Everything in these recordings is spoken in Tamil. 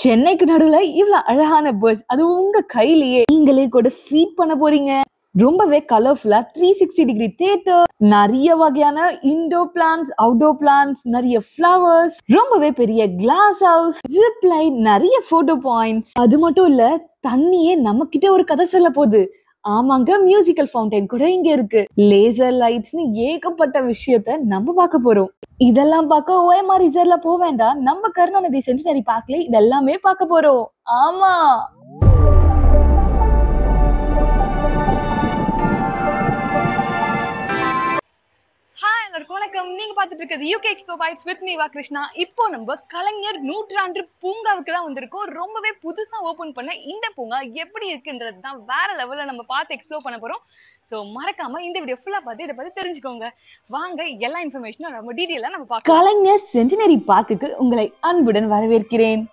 சென்னைக்கு நடுவுல இவ்வளவு அழகான பேர்ட்ஸ் அது உங்க கையிலேயே நீங்களே கூட ஃபீட் பண்ண போறீங்க. ரொம்பவே கலர்ஃபுல்லா த்ரீ சிக்ஸ்டி டிகிரி தியேட்டர் நிறைய வகையான இன்டோர் பிளான்ஸ் அவுட்டோர் பிளான்ஸ் நிறைய ஃப்ளவர்ஸ் ரொம்பவே பெரிய கிளாஸ் ஹவுஸ் ஜிப் லைன் நிறைய போட்டோ பாயிண்ட்ஸ் அது மட்டும் இல்ல தண்ணியே நம்ம கிட்ட ஒரு கதை சொல்ல போகுது. ஆமாங்க மியூசிக்கல் ஃபவுண்டைன் கூட இங்க இருக்கு. லேசர் லைட்ஸ்னு ஏகப்பட்ட விஷயத்த நம்ம பார்க்க போறோம். இதெல்லாம் பார்க்க ஓஎம்ஆர் ரிசர்வ்ல போக வேண்டாம் நம்ம கருணாநிதி செஞ்சுனரி பார்க்கல இதெல்லாமே பார்க்க போறோம். ஆமா. ஹாய் வணக்கம். நீங்க பார்த்துட்டு இருக்கிறது UK expo bytes with Meeva Krishna இப்போ நம்ம கலைஞர் நூற்றாண்டு பூங்காவுக்கு தான் வந்திருக்கோம். ரொம்பவே புதுசா ஓபன் பண்ண இந்த பூங்கா எப்படி இருக்குன்றது தான் வேற லெவல்ல நம்ம பார்த்து எக்ஸ்ப்ளோர் பண்ண போறோம். ஸோ மறக்காம இந்த வீடியோ ஃபுல்லா பார்த்து இதை பத்தி தெரிஞ்சுக்கோங்க. வாங்க எல்லா இன்ஃபர்மேஷனும் ரொம்ப டீட்டெயிலாக நம்ம பார்க்கலாம். கலைஞர் செஞ்சினரி பார்க்குக்கு உங்களை அன்புடன் வரவேற்கிறேன்.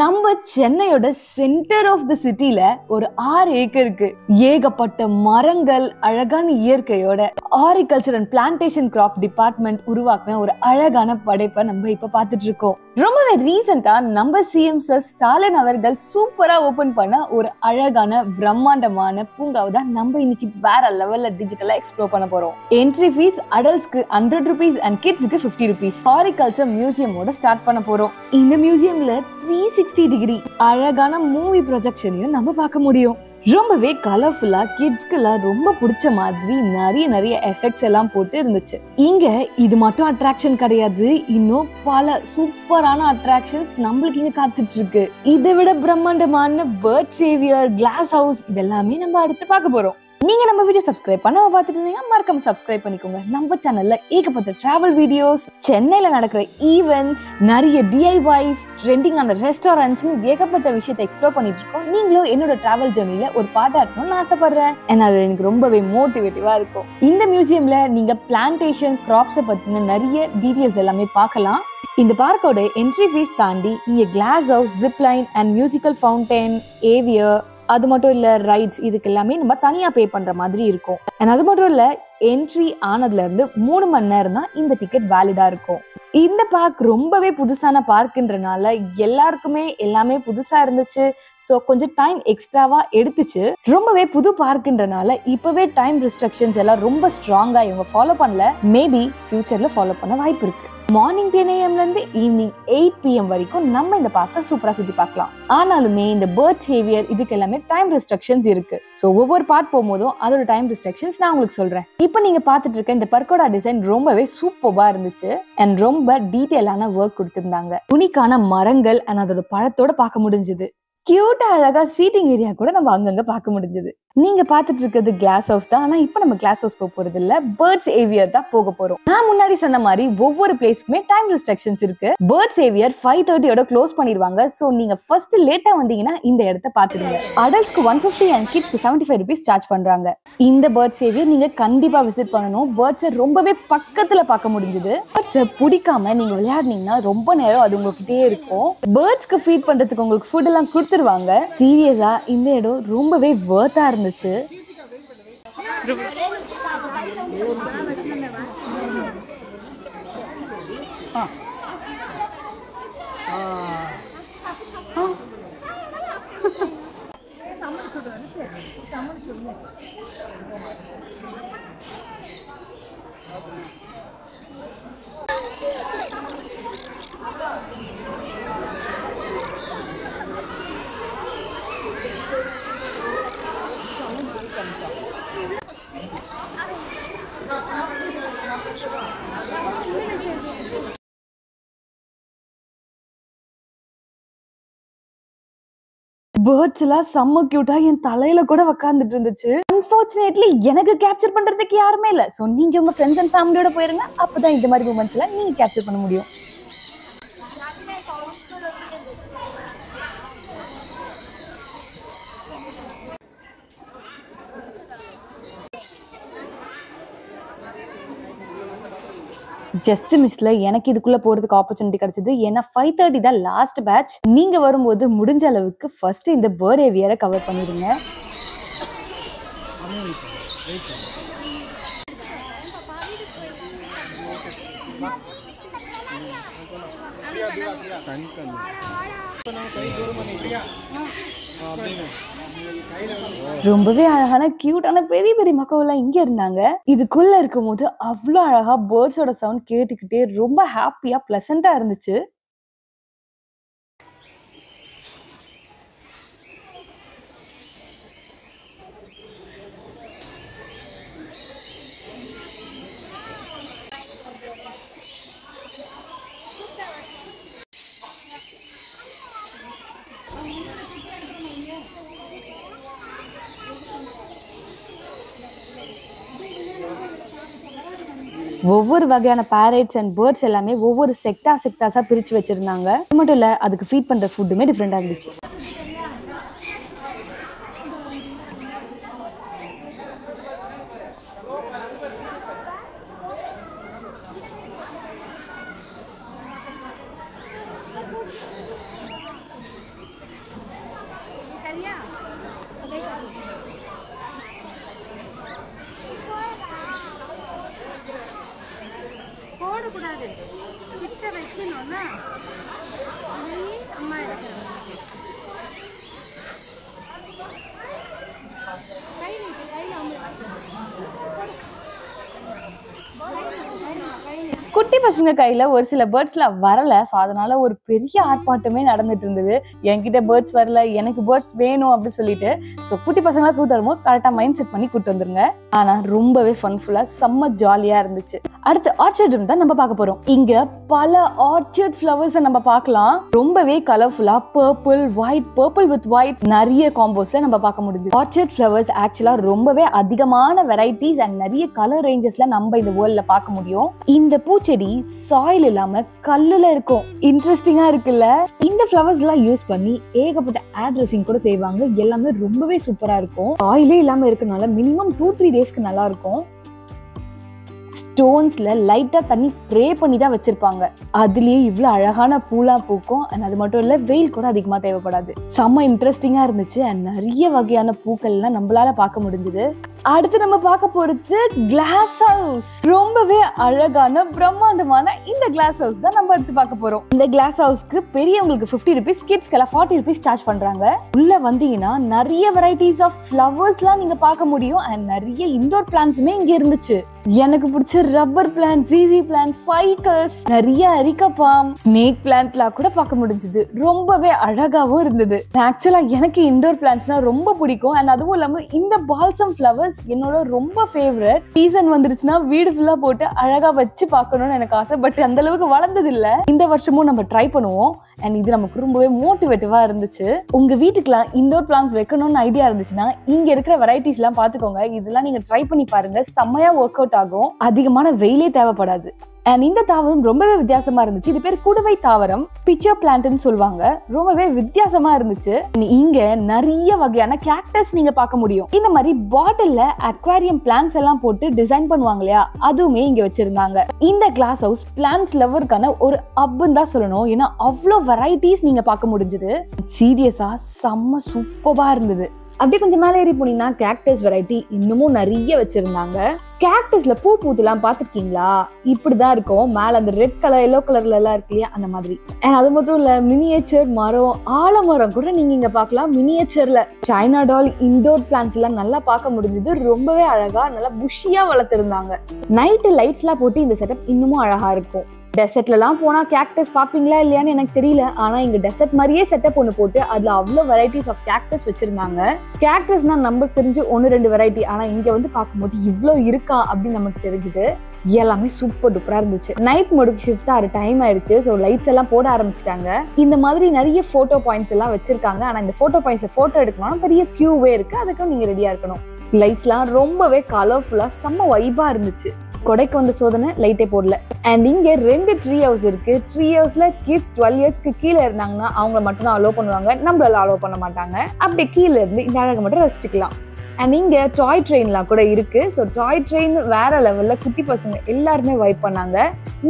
நம்ம சென்னையோட சென்டர் ஆஃப் த சிட்டில ஒரு ஆறு ஏக்கருக்கு ஏகப்பட்ட மரங்கள் அழகான இயற்கையோட horticulture and plantation crop department உருவாக்குன ஒரு அழகான படைப்பை நம்ம இப்ப பார்த்துட்டு இருக்கோம் ரொம்பவே ரீசெண்டா நம்ம சிஎம் சார் ஸ்டாலின் அவர்கள் சூப்பரா ஓபன் பண்ண ஒரு அழகான பிரம்மாண்டமான பூங்காவை தான் நம்ம இன்னைக்கு வேற லெவல்ல டிஜிட்டலா எக்ஸ்ப்ளோர் பண்ண போறோம். என்ட்ரி ஃபீஸ் அடல்ட்ஸ்க்கு ஹண்ட்ரட் ருபீஸ் அண்ட் கிட்ஸ்க்கு ஃபிஃப்டி ருபீஸ் ஹாரிகல்ச்சர் மியூசியமோட ஸ்டார்ட் பண்ண போறோம். இந்த மியூசியம்ல த்ரீ சிக்ஸ்டி டிகிரி அழகான மூவி ப்ரொஜெக்ஷனையும் நம்ம பார்க்க முடியும். ரொம்பவே கலர்ஃபுல்லா கிட்ஸ்க்குலாம் ரொம்ப பிடிச்ச மாதிரி நிறைய நிறைய எஃபெக்ட்ஸ் எல்லாம் போட்டு இருந்துச்சு. இங்க இது மட்டும் அட்ராக்ஷன் கிடையாது. இன்னும் பல சூப்பரான அட்ராக்ஷன்ஸ் நம்மளுக்கு இங்க காத்துட்டு இருக்கு இதை விட பிரம்மாண்டமான பேர்ட் சேவியர் கிளாஸ் ஹவுஸ் இதெல்லாமே நம்ம அடுத்து பார்க்க போறோம். நீங்க நம்ம வீடியோ சப்ஸ்கிரைப் பண்ணாம பார்த்துட்டு இருந்தீங்க மறக்காம சப்ஸ்கிரைப் பண்ணிக்கோங்க. நம்ம சேனல்ல ஏகப்பட்ட டிராவல் வீடியோஸ் சென்னையில நடக்கிற ஈவெண்ட்ஸ் நிறைய டிஐவைஸ் ட்ரெண்டிங்கான ரெஸ்டாரண்ட்ஸ்னு ஏகப்பட்ட விஷயத்தை எக்ஸ்ப்ளோர் பண்ணிட்டு இருக்கோம் நீங்களும் என்னோட டிராவல் ஜெர்னில ஒரு பாட்டா இருக்கணும்னு ஆசைப்படுறேன். ஏன்னா அது எனக்கு ரொம்பவே மோட்டிவேட்டிவா இருக்கும். இந்த மியூசியம்ல நீங்க பிளான்டேஷன் கிராப்ஸை பத்தின நிறைய டீடைல்ஸ் எல்லாமே பார்க்கலாம். இந்த பார்க்கோட என்ட்ரி ஃபீஸ் தாண்டி இங்க glass house zipline and musical fountain aviary அது மட்டும் இல்லை ரைட்ஸ் இதுக்கு எல்லாமே நம்ம தனியாக பே பண்ணுற மாதிரி இருக்கும். அண்ட் அது மட்டும் இல்லை என்ட்ரி ஆனதுலேருந்து மூணு மணி நேரம் தான் இந்த டிக்கெட் வேலிடாக இருக்கும். இந்த பார்க் ரொம்பவே புதுசான பார்க்குன்றனால எல்லாருக்குமே எல்லாமே புதுசாக இருந்துச்சு. ஸோ கொஞ்சம் டைம் எக்ஸ்ட்ராவாக எடுத்துச்சு. ரொம்பவே புது பார்க்குன்றனால இப்போவே டைம் ரெஸ்ட்ரிக்ஷன்ஸ் எல்லாம் ரொம்ப ஸ்ட்ராங்காக இவங்க ஃபாலோ பண்ணல. மேபி ஃப்யூச்சரில் ஃபாலோ பண்ண வாய்ப்பு இருக்குது மார்னிங் டென் ஏஎம்ல இருந்து ஈவினிங் எயிட் பிஎம் வரைக்கும் நம்ம இந்த பார்க்க சூப்பரா சுத்தி பார்க்கலாம். ஆனாலுமே இந்த பேர்ட்ஸ் ஹேவியர் இதுக்கு எல்லாமே டைம் ரெஸ்ட்ரிக்ஷன்ஸ் இருக்கு. ஸோ ஒவ்வொரு பார்ட் போகும்போதும் அதோட டைம் ரெஸ்ட்ரிக்ஷன்ஸ் நான் உங்களுக்கு சொல்றேன். இப்போ நீங்க பார்த்துட்டு இருக்க இந்த பர்கோடா டிசைன் ரொம்பவே சூப்பரா இருந்துச்சு. அண்ட் ரொம்ப டீட்டெயிலான ஒர்க் கொடுத்திருந்தாங்க. துணிக்கான மரங்கள் அண்ட் அதோட பழத்தோட பார்க்க முடிஞ்சது. கியூட்டா அழகா சீட்டிங் ஏரியா கூட நம்ம அங்கங்க பார்க்க முடிஞ்சது. நீங்க பாத்துட்டு இருக்கிறது கிளாஸ் ஹவுஸ் தான். ஆனா இப்போ நம்ம கிளாஸ் ஹவுஸ் போக போறது இல்ல. பேர்ட்ஸ் ஏவியர் தான் போக போறோம். நான் முன்னாடி சொன்ன மாதிரி ஒவ்வொரு பிளேஸ்க்குமே டைம் ரெஸ்ட்ரிக்ஷன்ஸ் இருக்கு. பேர்ட்ஸ் ஏவியர் ஃபைவ் தேர்ட்டியோட க்ளோஸ் பண்ணிடுவாங்க. ஸோ நீங்க ஃபர்ஸ்ட் லேட்டா வந்தீங்கன்னா இந்த இடத்த பாத்துடுங்க அடல்ட்ஸ்க்கு ஒன் ஃபிஃப்டி அண்ட் கிட்ஸ்க்கு செவன்டி ஃபைவ் ருபீஸ் சார்ஜ் பண்றாங்க. இந்த பேர்ட்ஸ் ஏவியர் நீங்க கண்டிப்பா விசிட் பண்ணணும். பேர்ட்ஸை ரொம்பவே பக்கத்துல பார்க்க முடிஞ்சது. பேர்ட்ஸை பிடிக்காம நீங்க விளையாடுனீங்கன்னா ரொம்ப நேரம் அது உங்ககிட்டயே இருக்கும். பேர்ட்ஸ்க்கு ஃபீட் பண்றதுக்கு உங்களுக்கு ஃபுட் எல்லாம் கொடுத்துருவாங்க. சீரியஸா இந்த இடம் ரொம்பவே வேர்த்தா இருந்துச்சு. ஆ. பேர்ட்ஸ் எல்லாம் செம்ம கியூட்டா என் தலையில கூட உக்காந்துட்டு இருந்துச்சு. அன்பார்ச்சுனேட்லி எனக்கு கேப்சர் பண்றதுக்கு யாருமே இல்ல. சோ நீங்க உங்க ஃப்ரெண்ட்ஸ் அண்ட் ஃபேமிலியோட போயிருங்க. அப்பதான் இந்த மாதிரி மூமெண்ட்ஸ் எல்லாம் நீங்க கேப்சர் பண்ண முடியும். ஜஸ்ட் மிஸ்ல எனக்கு இதுக்குள்ள போறதுக்கு ஆப்பர்ச்சுனிட்டி கிடைச்சது. ஏன்னா ஃபைவ் தேர்ட்டி தான் லாஸ்ட் பேட்ச் நீங்க வரும்போது முடிஞ்ச அளவுக்கு ஃபர்ஸ்ட் இந்த பேர்ட் ஏவியரை கவர் பண்ணிடுங்க. சன் கண்ணு ரொம்பவே அழகான கியூட்டான பெரிய பெரிய மக்கள்லாம் இங்க இருந்தாங்க. இதுக்குள்ள இருக்கும்போது அவ்வளோ அழகா பேர்ட்ஸோட சவுண்ட் கேட்டுக்கிட்டே ரொம்ப ஹாப்பியா பிளசண்டா இருந்துச்சு. ஒவ்வொரு வகையான பேரட்ஸ் அண்ட் பேர்ட்ஸ் எல்லாமே ஒவ்வொரு செக்டா செக்டாஸா பிரிச்சு வச்சிருந்தாங்க. அது மட்டும் இல்ல அதுக்கு ஃபீட் பண்ற ஃபுட்டுமே டிஃப்ரெண்டா இருந்துச்சு போடக்கூடாது கிட்ட வைக்கணும்னா அதையே அம்மா எடுக்கிறோம் கை நீட்டு கையில் குட்டி பசங்க கையில ஒரு சில பேர்ட்ஸ்லாம் வரல. ஸோ அதனால ஒரு பெரிய ஆர்ப்பாட்டமே நடந்துட்டு இருந்தது. என்கிட்ட பேர்ட்ஸ் வரல எனக்கு பேர்ட்ஸ் வேணும் அப்படின்னு சொல்லிட்டு. ஸோ குட்டி பசங்களாம் கூட்டு வரும்போது கரெக்டாக மைண்ட் செட் பண்ணி கூட்டு வந்துருங்க. ஆனால் ரொம்பவே ஃபன்ஃபுல்லாக செம்ம ஜாலியாக இருந்துச்சு. அடுத்து ஆர்ச்சர்ட் ரூம் தான் நம்ம பார்க்க போறோம். இங்க பல ஆர்ச்சர்ட் ஃபிளவர்ஸ் நம்ம பார்க்கலாம். ரொம்பவே கலர்ஃபுல்லா purple white purple with white நிறைய காம்போஸ்ல நம்ம பார்க்க முடிஞ்சது. ஆர்ச்சர்ட் ஃப்ளவர்ஸ் ஆக்சுவலா ரொம்பவே அதிகமான வெரைட்டிஸ் அண்ட் நிறைய கலர் ரேஞ்சஸ்ல நம்ம இந்த வேர்ல்ட்ல பார்க்க முடியும். இந்த பூச்செடி சாயில் இல்லாம கல்லுல இருக்கும். இன்ட்ரெஸ்டிங்கா இருக்குல்ல? இந்த ஃபிளவர்ஸ் எல்லாம் யூஸ் பண்ணி ஏகப்பட்ட ஏர் ட்ரெஸ்ஸிங் கூட செய்வாங்க. எல்லாமே ரொம்பவே சூப்பரா இருக்கும். ஆயிலே இல்லாம இருக்கனால மினிமம் டூ த்ரீ டேஸ்க்கு நல்லா இருக்கும். ஸ்டோன்ஸில் லைட்டாக தண்ணி ஸ்ப்ரே பண்ணி தான் வச்சுருப்பாங்க. அதுலேயே இவ்வளோ அழகான பூலாம் பூக்கும். அண்ட் அது மட்டும் இல்லை வெயில் கூட அதிகமாக தேவைப்படாது. செம்ம இன்ட்ரெஸ்டிங்காக இருந்துச்சு. அண்ட் நிறைய வகையான பூக்கள்லாம் நம்மளால் பார்க்க முடிஞ்சுது. அடுத்து நம்ம பார்க்க போகிறது கிளாஸ் ஹவுஸ் ரொம்பவே அழகான பிரம்மாண்டமான இந்த கிளாஸ் ஹவுஸ் தான் நம்ம எடுத்து பார்க்க போகிறோம் இந்த கிளாஸ் ஹவுஸ்க்கு பெரியவங்களுக்கு 50 ருபீஸ் கிட்ஸ்க்கெல்லாம் ஃபார்ட்டி ருபீஸ் சார்ஜ் பண்ணுறாங்க உள்ளே வந்தீங்கன்னா நிறைய வெரைட்டிஸ் ஆஃப் ஃப்ளவர்ஸ்லாம் நீங்கள் பார்க்க முடியும். அண்ட் நிறைய இண்டோர் பிளான்ஸுமே இங்கே இருந்துச்சு. எனக்கு பிடிச்ச ரப்பர் பிளான்ட் ஜிசி பிளான்ட் ஃபைக்கஸ் நிறைய அரிக்கப்பாம். ஸ்னேக் பிளான்ட்லாம் கூட பார்க்க முடிஞ்சது. ரொம்பவே அழகாவும் இருந்தது. ஆக்சுவலா எனக்கு இண்டோர் பிளான்ட்ஸ்னா ரொம்ப பிடிக்கும். அண்ட் அதுவும் இல்லாம இந்த பால்சம் ஃப்ளவர்ஸ் என்னோட ரொம்ப ஃபேவரட் சீசன் வந்துருச்சுன்னா வீடு ஃபுல்லா போட்டு அழகா வச்சு பார்க்கணும்னு எனக்கு ஆசை. பட் அந்த அளவுக்கு வளர்ந்தது இல்ல இந்த வருஷமும் நம்ம ட்ரை பண்ணுவோம். அண்ட் இது நமக்கு ரொம்பவே மோட்டிவேட்டிவா இருந்துச்சு. உங்க வீட்டுக்குலாம் இண்டோர் பிளான்ஸ் வைக்கணும்னு ஐடியா இருந்துச்சுன்னா இங்க இருக்கிற வெரைட்டிஸ் எல்லாம் பாத்துக்கோங்க இதெல்லாம் நீங்க ட்ரை பண்ணி பாருங்க. செம்மையா ஒர்க் அவுட் ஆகும் அதிகமான வெயிலே தேவைப்படாது. அண்ட் இந்த தாவரம் ரொம்பவே வித்தியாசமா இருந்துச்சு. இது பேர் குடுவை தாவரம். பிச்சர் பிளான்ட்னு சொல்லுவாங்க. ரொம்பவே வித்தியாசமா இருந்துச்சு. இங்க நிறைய வகையான கேக்டஸ் நீங்க பார்க்க முடியும். இந்த மாதிரி பாட்டில்ல அக்வாரியம் பிளான்ஸ் எல்லாம் போட்டு டிசைன் பண்ணுவாங்க இல்லையா? அதுவுமே இங்க வச்சிருந்தாங்க. இந்த கிளாஸ் ஹவுஸ் பிளான்ஸ் லவருக்கான ஒரு அப்புன்னு தான் சொல்லணும். ஏன்னா அவ்வளோ வெரைட்டிஸ் நீங்க பார்க்க முடிஞ்சது. சீரியஸா செம்ம சூப்பரா இருந்தது. அப்படியே கொஞ்சம் மேலே ஏறி போனீங்கன்னா கேக்டஸ் வெரைட்டி இன்னமும் நிறைய வச்சிருந்தாங்க. கேக்டஸ்ல பூ பூத்துலாம் பார்த்துருக்கீங்களா? இப்படிதான் இருக்கும். மேல அந்த ரெட் கலர் எல்லோ கலர்ல எல்லாம் இருக்கு இல்லையா? அந்த மாதிரி. அது மட்டும் இல்ல மினியேச்சர் மரம் ஆலமரம் கூட நீங்க இங்க பார்க்கலாம். மினியேச்சர்ல சைனா டால் இண்டோர் பிளான்ஸ் எல்லாம் நல்லா பார்க்க முடிஞ்சது. ரொம்பவே அழகா நல்லா புஷியா வளர்த்துருந்தாங்க. நைட்டு லைட்ஸ் எல்லாம் போட்டு இந்த செட்டப் இன்னமும் அழகா இருக்கும். டெசர்ட்லலாம் போனால் கேக்டஸ் பார்ப்பீங்களா இல்லையான்னு எனக்கு தெரியல. ஆனால் எங்கள் டெசர்ட் மாதிரியே செட்டப் ஒன்று போட்டு அதில் அவ்வளோ வெரைட்டிஸ் ஆஃப் கேக்டஸ் வச்சுருந்தாங்க. கேக்டஸ்னா நமக்கு தெரிஞ்சு ஒன்று ரெண்டு வெரைட்டி ஆனால் இங்கே வந்து பார்க்கும்போது இவ்வளோ இருக்கா அப்படின்னு நமக்கு தெரிஞ்சுது. எல்லாமே சூப்பர் டூப்பராக இருந்துச்சு. நைட் முடிக்கு ஷிஃப்ட் ஆகிற டைம் ஆயிடுச்சு. ஸோ லைட்ஸ் எல்லாம் போட ஆரம்பிச்சிட்டாங்க. இந்த மாதிரி நிறைய ஃபோட்டோ பாயிண்ட்ஸ் எல்லாம் வச்சிருக்காங்க. ஆனால் இந்த ஃபோட்டோ பாயிண்ட்ஸில் ஃபோட்டோ எடுக்கணும்னா பெரிய க்யூவே இருக்குது அதுக்கும் நீங்கள் ரெடியாக இருக்கணும். லைட்ஸ்லாம் ரொம்பவே கலர்ஃபுல்லாக செம்ம வைபாக இருந்துச்சு. கொடைக்கு வந்த சோதனை லைட்டே போடல. அண்ட் இங்க ரெண்டு ட்ரீ ஹவுஸ் இருக்கு. ட்ரீ ஹவுஸ்ல கிட்ஸ் டுவெல் இயர்ஸ்க்கு கீழே இருந்தாங்கன்னா அவங்கள மட்டும் தான் அலோவ் பண்ணுவாங்க. நம்மளால அலோவ் பண்ண மாட்டாங்க. அப்படி கீழே இருந்து இந்த அழகை மட்டும் ரசிச்சுக்கலாம். அண்ட் இங்கே டாய் ட்ரெயின்லாம் கூட இருக்கு. ஸோ டாய் ட்ரெயின் வேற லெவல்ல குட்டி பசங்க எல்லாருமே வைப் பண்ணாங்க.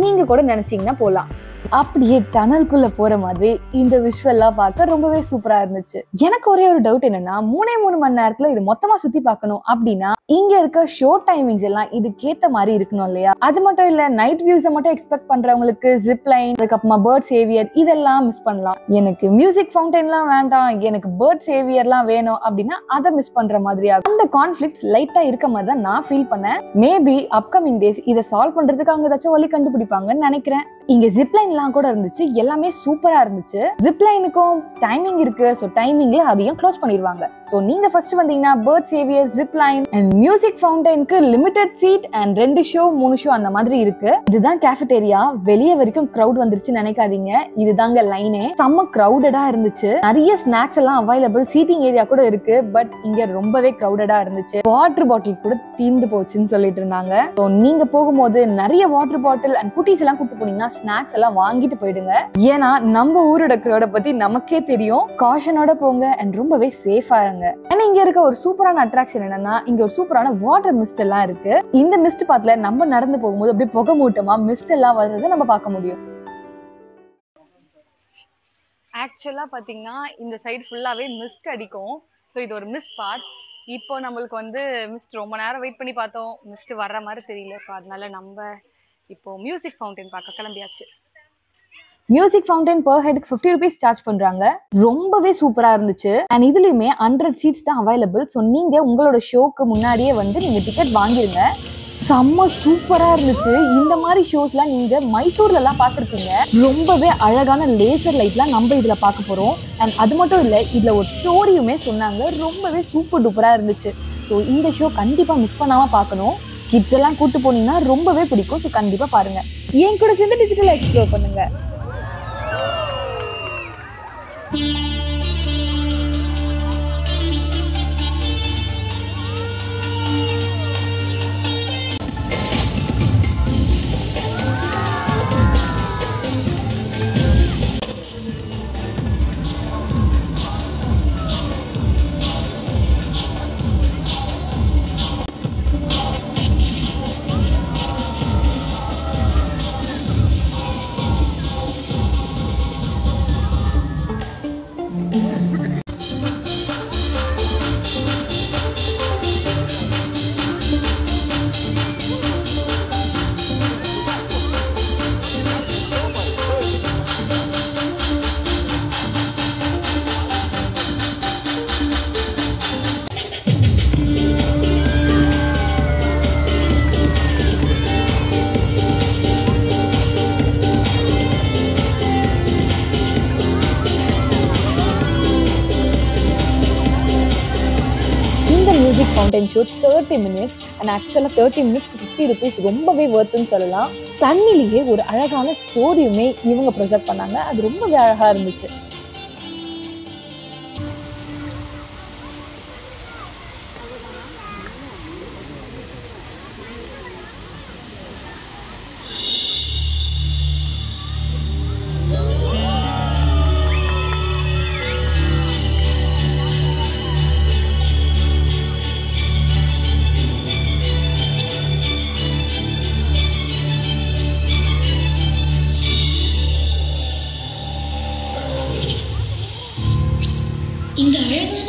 நீங்க கூட நினைச்சீங்கன்னா போகலாம் அப்படியே டனல்குள்ள போற மாதிரி இந்த விஷுவல்லாம் பார்க்க ரொம்பவே சூப்பரா இருந்துச்சு. எனக்கு ஒரே ஒரு டவுட் என்னன்னா மூணே மூணு மணி நேரத்துல இது மொத்தமா சுத்தி பார்க்கணும் அப்படின்னா இங்க இருக்க ஷோ டைமிங்ஸ் எல்லாம் இதுக்கேத்த மாதிரி இருக்கணும் இல்லையா? அது மட்டும் இல்ல நைட் வியூஸை மட்டும் எக்ஸ்பெக்ட் பண்றவங்களுக்கு ஜிப் லைன் அதுக்கப்புறமா பேர்ட் சேவியர் இதெல்லாம் மிஸ் பண்ணலாம். எனக்கு மியூசிக் ஃபவுண்டைன்லாம் வேண்டாம் எனக்கு பேர்ட் சேவியர்லாம் வேணும் அப்படின்னா அதை மிஸ் பண்ற மாதிரி ஆகும். அந்த கான்ஃபிளிக்ஸ் லைட்டா இருக்க மாதிரி தான் நான் ஃபீல் பண்ணேன். மேபி அப்கமிங் டேஸ் இதை சால்வ் பண்றதுக்கு அவங்க ஏதாச்சும் வழி கண்டுபிடிப்பாங்கன்னு நினைக்கிறேன். இங்க ஜிப்லைன்லாம் கூட இருந்துச்சு எல்லாமே சூப்பரா இருந்துச்சு. ஜிப்லைனுக்கும் டைமிங் இருக்கு ஸோ டைமிங்ல அதையும் க்ளோஸ் பண்ணிடுவாங்க. ஸோ நீங்க ஃபர்ஸ்ட் வந்தீங்கன்னா bird aviary zipline and music ஃபவுண்டைனுக்கு limited seat and ரெண்டு ஷோ மூணு ஷோ அந்த மாதிரி இருக்கு. இதுதான் கேஃபிடேரியா வெளியே வரைக்கும் க்ரௌட் வந்துருச்சு நினைக்காதீங்க. இதுதாங்க லைனே செம்ம க்ரௌடடா இருந்துச்சு. நிறைய ஸ்நாக்ஸ் எல்லாம் அவைலபிள் சீட்டிங் ஏரியா கூட இருக்கு. பட் இங்க ரொம்பவே க்ரௌடடா இருந்துச்சு. வாட்டர் பாட்டில் கூட தீந்து போச்சுன்னு சொல்லிட்டு இருந்தாங்க. ஸோ நீங்க போகும்போது நிறைய வாட்டர் பாட்டில் அண்ட் குட்டீஸ் எல்லாம் கூட்டு போனீங்கன்னா ஸ்நாக்ஸ் எல்லாம் வாங்கிட்டு போயிடுங்க. ஏன்னா நம்ம ஊரோட க்ரௌட பத்தி நமக்கே தெரியும். காஷனோட போங்க அண்ட் ரொம்பவே சேஃபா இருங்க. ஏன்னா இங்க இருக்க ஒரு சூப்பரான அட்ராக்ஷன் என்னன்னா இங்க ஒரு சூப்பரான வாட்டர் மிஸ்ட் எல்லாம் இருக்கு. இந்த மிஸ்ட் பாத்துல நம்ம நடந்து போகும்போது அப்படியே புகை மூட்டமா மிஸ்ட் எல்லாம் வர்றதை நம்ம பார்க்க முடியும். ஆக்சுவலா பாத்தீங்கன்னா இந்த சைடு ஃபுல்லாவே மிஸ்ட் அடிக்கும். ஸோ இது ஒரு மிஸ்ட் பார்ட் இப்போ நம்மளுக்கு வந்து மிஸ்ட் ரொம்ப நேரம் வெயிட் பண்ணி பார்த்தோம். மிஸ்ட் வர்ற மாதிரி தெரியல. ஸோ அதனால நம்ம இப்போ மியூசிக் ஃபவுண்டைன் பார்க்க கிளம்பியாச்சு. Music fountain per head fifty rupees charge பண்றாங்க. ரொம்பவே சூப்பரா இருந்துச்சு. அண்ட் இதுலயுமே ஹண்ட்ரட் சீட்ஸ் தான் அவைலபிள் ஸோ நீங்க உங்களோட ஷோக்கு முன்னாடியே வந்து நீங்க டிக்கெட் வாங்கிருங்க. செம்ம சூப்பரா இருந்துச்சு. இந்த மாதிரி ஷோஸ்லாம் நீங்க மைசூர்ல எல்லாம் பார்த்துருப்பீங்க. ரொம்பவே அழகான லேசர் லைட்லாம் நம்ம இதுல பார்க்க போறோம். அண்ட் அது மட்டும் இல்ல இதுல ஒரு ஸ்டோரியுமே சொன்னாங்க. ரொம்பவே சூப்பர் டூப்பரா இருந்துச்சு. ஸோ இந்த ஷோ கண்டிப்பா மிஸ் பண்ணாம பார்க்கணும். கிட்ஸ் எல்லாம் கூட்டு போனீங்கன்னா ரொம்பவே பிடிக்கும். ஸோ கண்டிப்பா பாருங்க. என் கூட சேர்ந்து டிஜிட்டல் எக்ஸ்ப்ளோர் பண்ணுங்க. மியூசிக் தேர்ட்டி மினிட்ஸ் அண்ட் ஆக்சுவலாக தேர்ட்டி மினிட்ஸ் ஃபிஃப்டி ருபீஸ் ரொம்பவே ஒர்த்துன்னு சொல்லலாம். தண்ணிலேயே ஒரு அழகான ஸ்டோரியுமே இவங்க ப்ரொஜெக்ட் பண்ணாங்க. அது ரொம்பவே அழகாக இருந்துச்சு.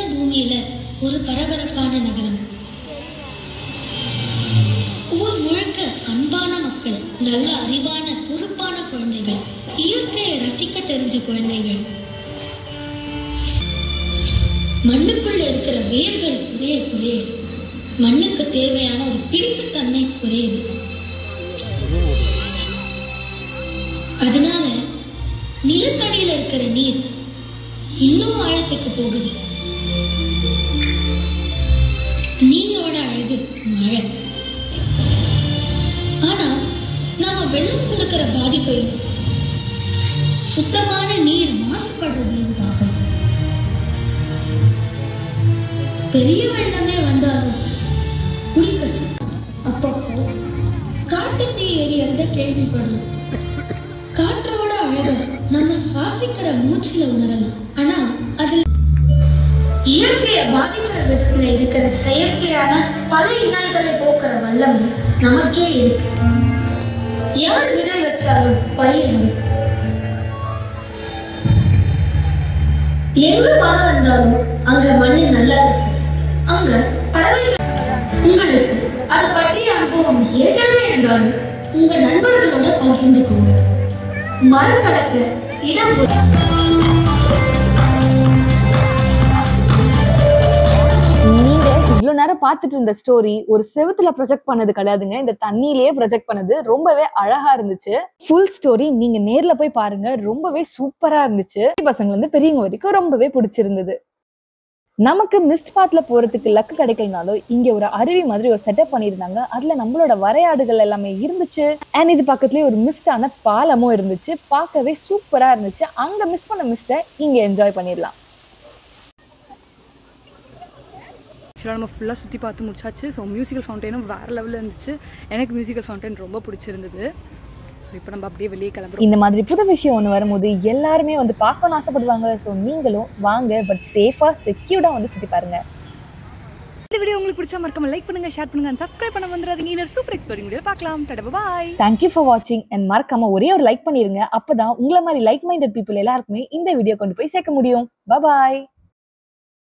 அழகான பூமியில ஒரு பரபரப்பான நகரம். ஊர் முழுக்க அன்பான மக்கள் நல்ல அறிவான பொறுப்பான குழந்தைகள் இயற்கையை ரசிக்க தெரிஞ்ச குழந்தைகள். மண்ணுக்குள்ள இருக்கிற வேர்கள் குறைய குறைய மண்ணுக்கு தேவையான ஒரு பிடிப்புத்தன்மை குறையுது. அதனால நிலத்தடியில இருக்கிற நீர் இன்னும் ஆழத்துக்கு போகுது. அழகு மழை ஆனா நாம வெள்ளம் கொடுக்கிற பாதிப்பையும் சுத்தமான நீர் மாசுபடுறதையும் பார்க்கணும் பெரிய வெள்ளமே வந்தாலும் குடிக்க சுத்தம். அப்பப்போ காட்டு தீ எரியறத கேள்விப்படலாம். காற்றோட அழகம் நம்ம சுவாசிக்கிற மூச்சுல உணரலாம். ஆனா அதுல இயற்கையை பாதிக்கிற விதத்துல இருக்கிற செயற்கையான பல இன்னல்களை போக்குற வல்லமை நமக்கே இருக்கு. யார் விதை வச்சாலும் பயிர் எங்க மரம் இருந்தாலும் அங்க மண்ணு நல்லா இருக்கும் அங்க பறவைகள் உங்களுக்கு அது பற்றிய அனுபவம் ஏற்கனவே இருந்தாலும் உங்க நண்பர்களோட பகிர்ந்து கொங்க மரம் வளர்க்க இடம் இவ்வளவு நேரம் பார்த்துட்டு இருந்த ஸ்டோரி ஒரு செவுத்துல ப்ரொஜெக்ட் பண்ணது கிடையாதுங்க. இந்த தண்ணியிலேயே ப்ரொஜெக்ட் பண்ணது ரொம்பவே அழகா இருந்துச்சு. ஃபுல் ஸ்டோரி நீங்க நேர்ல போய் பாருங்க. ரொம்பவே சூப்பரா இருந்துச்சு. பசங்க வந்து பெரியவங்க வரைக்கும் ரொம்பவே பிடிச்சிருந்தது. நமக்கு மிஸ்ட் பாத்ல போறதுக்கு லக்கு கிடைக்கலனாலும் இங்க ஒரு அருவி மாதிரி ஒரு செட்டப் பண்ணியிருந்தாங்க. அதுல நம்மளோட வரையாடுகள் எல்லாமே இருந்துச்சு. அண்ட் இது பக்கத்துலயே ஒரு மிஸ்டான பாலமும் இருந்துச்சு. பார்க்கவே சூப்பரா இருந்துச்சு. அங்க மிஸ் பண்ண மிஸ்டை இங்க என்ஜாய் பண்ணிடலாம். ஆக்சுவலாக நம்ம ஃபுல்லாக சுற்றி பார்த்து முடிச்சாச்சு. ஸோ மியூசிக்கல் ஃபவுண்டைனும் வேறு லெவலில் இருந்துச்சு. எனக்கு மியூசிக்கல் ஃபவுண்டைன் ரொம்ப பிடிச்சிருந்தது. ஸோ இப்போ நம்ம அப்படியே வெளியே கிளம்புறோம். இந்த மாதிரி புது விஷயம் ஒன்று வரும்போது எல்லாருமே வந்து பார்க்கணும்னு ஆசைப்படுவாங்க. ஸோ நீங்களும் வாங்க பட் சேஃபாக செக்யூர்டாக வந்து சுற்றி பாருங்க. இந்த வீடியோ உங்களுக்கு பிடிச்சா மறக்காம லைக் பண்ணுங்க ஷேர் பண்ணுங்க சப்ஸ்கிரைப் பண்ண வந்துடாதீங்க. இன்னொரு சூப்பர் எக்ஸ்போரிங் வீடியோ பார்க்கலாம். டடா பாய் தேங்க்யூ ஃபார் வாட்சிங் அண்ட் மறக்காம ஒரே ஒரு லைக் பண்ணிருங்க. அப்பதான் உங்களை மாதிரி லைக் மைண்டட் பீப்புள் எல்லாருக்குமே இந்த வீடியோ கொண்டு போய் சேர்க்க முடியும். பாய்